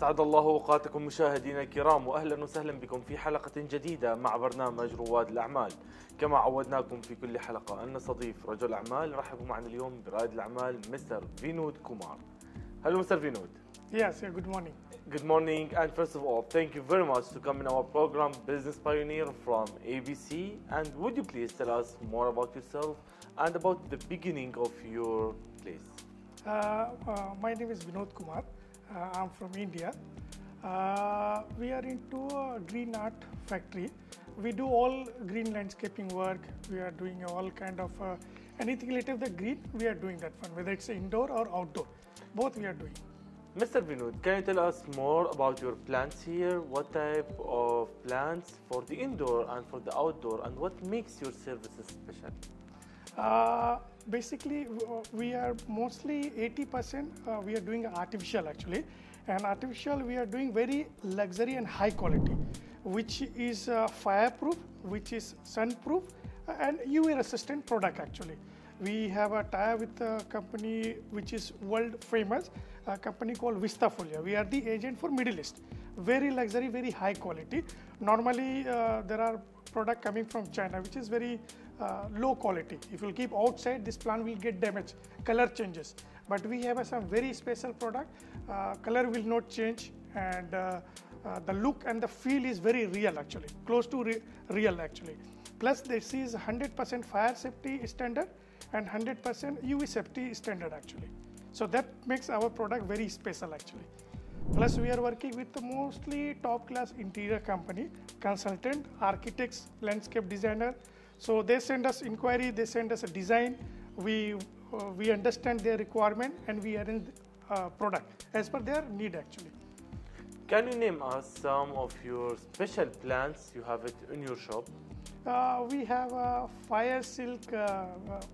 أسعد الله أوقاتكم مشاهدينا الكرام وأهلا وسهلا بكم في حلقة جديدة مع برنامج رواد الأعمال كما عودناكم في كل حلقة أن نستضيف رجل أعمال رحبوا معنا اليوم برائد الأعمال مستر فينود كومار Hello Mr. Vinod. Yes, yeah, good morning. Good morning and first of all thank you very much to come in our program Business Pioneer from ABC and would you please tell us more about yourself and about the beginning of your place? Uh, uh, my name is Vinod Kumar. Uh, I'm from India. Uh, we are into a green art factory. We do all green landscaping work. We are doing all kind of uh, anything related to the green. We are doing that one, whether it's indoor or outdoor. Both we are doing. Mr. Vinod, can you tell us more about your plants here? What type of plants for the indoor and for the outdoor, and what makes your services special? Uh, basically, we are mostly 80% uh, we are doing artificial actually, and artificial we are doing very luxury and high quality, which is uh, fireproof, which is sunproof, uh, and UV resistant product actually. We have a tie with a company which is world famous, a company called Vista Vistafolia. We are the agent for Middle East. Very luxury, very high quality. Normally, uh, there are product coming from China, which is very uh, low quality. If you keep outside, this plant will get damaged, color changes. But we have a, some very special product. Uh, color will not change, and uh, uh, the look and the feel is very real actually, close to re- real actually. Plus, this is 100% fire safety standard and 100% UV safety standard actually. So that makes our product very special actually. Plus, we are working with mostly top class interior company, consultant, architects, landscape designer. So they send us inquiry, they send us a design. We uh, we understand their requirement and we arrange uh, product as per their need actually. Can you name us some of your special plants you have it in your shop? Uh, we have a fire silk uh, uh,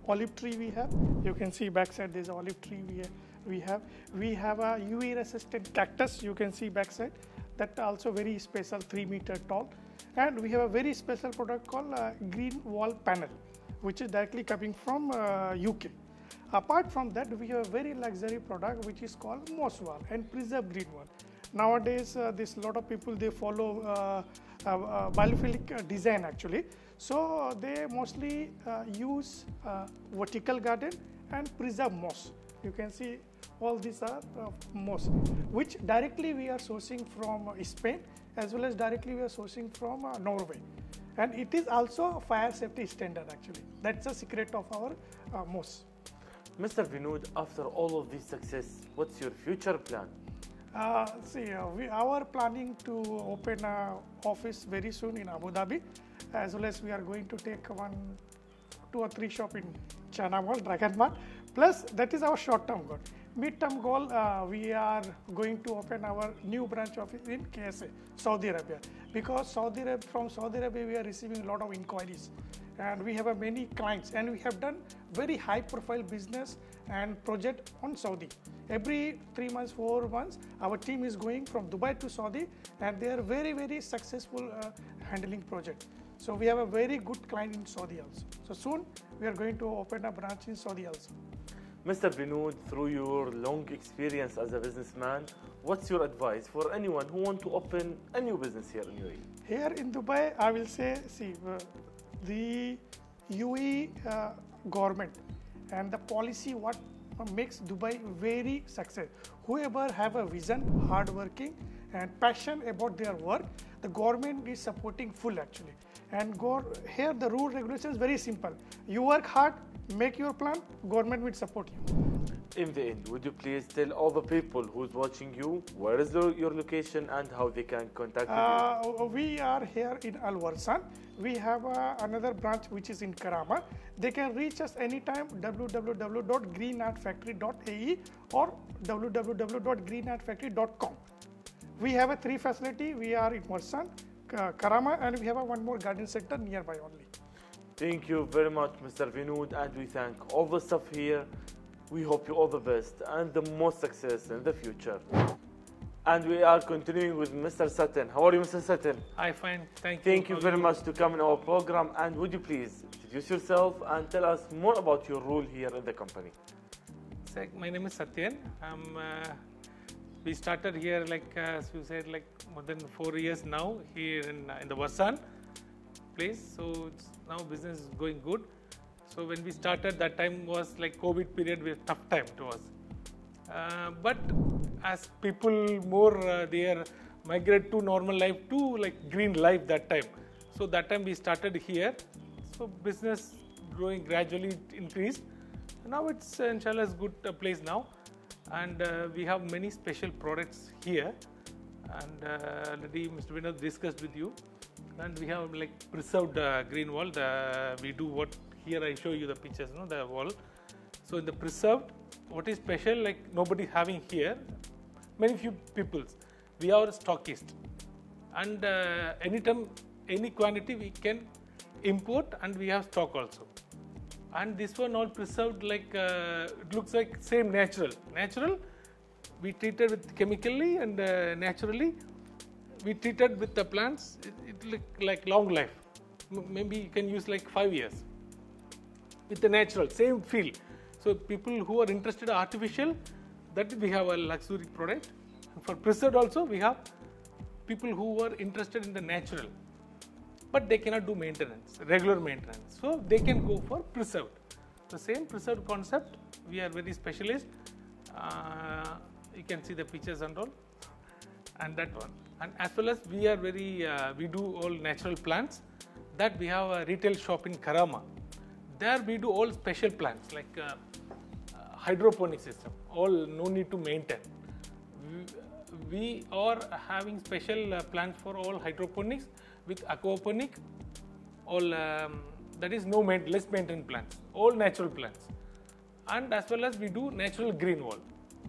olive tree. We have. You can see backside. There's olive tree. We have. We have. We have a UV resistant cactus. You can see backside. That also very special, three meter tall. And we have a very special product called uh, green wall panel, which is directly coming from uh, UK. Apart from that, we have a very luxury product which is called moss wall and preserved green wall. Nowadays, uh, this lot of people they follow uh, uh, uh, biophilic uh, design actually. So they mostly uh, use vertical garden and preserve moss. You can see all these are moss, which directly we are sourcing from Spain as well as directly we are sourcing from Norway. And it is also a fire safety standard actually. That's the secret of our moss. Mr. Vinod, after all of this success, what's your future plan? Uh, see, uh, we are planning to open an office very soon in Abu Dhabi, as well as we are going to take one, two or three shop in China Mall, Dragon Mart. Plus, that is our short-term goal. Mid-term goal, uh, we are going to open our new branch office in KSA, Saudi Arabia, because Saudi Arabia, from Saudi Arabia we are receiving a lot of inquiries, and we have many clients, and we have done very high-profile business and project on Saudi. Every three months, four months, our team is going from Dubai to Saudi, and they are very, very successful uh, handling project. So we have a very good client in Saudi also. So soon we are going to open a branch in Saudi also. Mr. Vinod, through your long experience as a businessman, what's your advice for anyone who want to open a new business here in UAE? Here in Dubai, I will say, see, uh, the UAE uh, government and the policy what makes Dubai very success. Whoever have a vision, hardworking and passion about their work, the government is supporting full actually. And go, here the rule regulation is very simple. You work hard, make your plan, government will support you. In the end, would you please tell all the people who's watching you where is the, your location and how they can contact with you? Uh, we are here in Al Warsan. We have uh, another branch which is in Karama. They can reach us anytime www.greenartfactory.ae or www.greenartfactory.com. We have a three facility. We are in Warsan, Karama, and we have a one more garden center nearby only. Thank you very much, Mr. Vinod, and we thank all the staff here. We hope you all the best and the most success in the future. And we are continuing with Mr. Sutton. How are you, Mr. Sutton? I fine. Thank you. Thank you very much to come in our program. And would you please introduce yourself and tell us more about your role here in the company? My name is Satyan. I'm uh, we started here, like uh, as you said, like more than four years now here in, uh, in the Warsan place. So it's now business is going good. So when we started, that time was like COVID period, was tough time to us. Uh, but as people more uh, they are migrate to normal life to like green life that time. So that time we started here. So business growing gradually increased. Now it's uh, inshallah is good uh, place now, and uh, we have many special products here. And uh, already Mr. Vinod discussed with you. And we have like preserved uh, green wall. We do what here I show you the pictures, no, the wall. So in the preserved, what is special like nobody having here, many few peoples, we are stockist, and uh, anytime any quantity we can import and we have stock also. And this one all preserved like uh, it looks like same natural, natural. We treated with chemically and uh, naturally. We treated with the plants. It, it look like long life. M- maybe you can use like five years with the natural, same feel. So people who are interested in artificial, that we have a luxury product. For preserved also, we have people who are interested in the natural, but they cannot do maintenance, regular maintenance. So they can go for preserved. The same preserved concept, we are very specialist. Uh, you can see the pictures and all, and that one. And as well as we are very, uh, we do all natural plants. That we have a retail shop in Karama. There we do all special plants like uh, hydroponic system. All no need to maintain. We, are having special uh, plants for all hydroponics with aquaponic. All um, that is no main, less maintenance plants. All natural plants. And as well as we do natural green wall.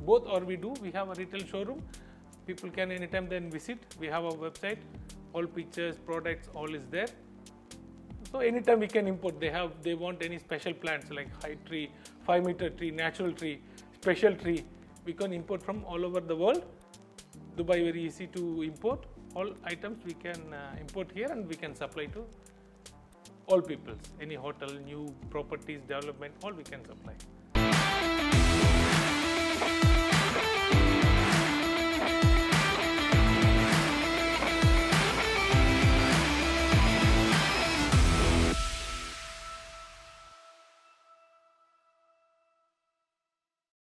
Both or we do. We have a retail showroom. People can anytime then visit. We have a website. All pictures, products, all is there. So anytime we can import. They have they want any special plants like high tree, five meter tree, natural tree, special tree. We can import from all over the world. Dubai very easy to import. All items we can uh, import here and we can supply to all peoples. Any hotel, new properties, development, all we can supply.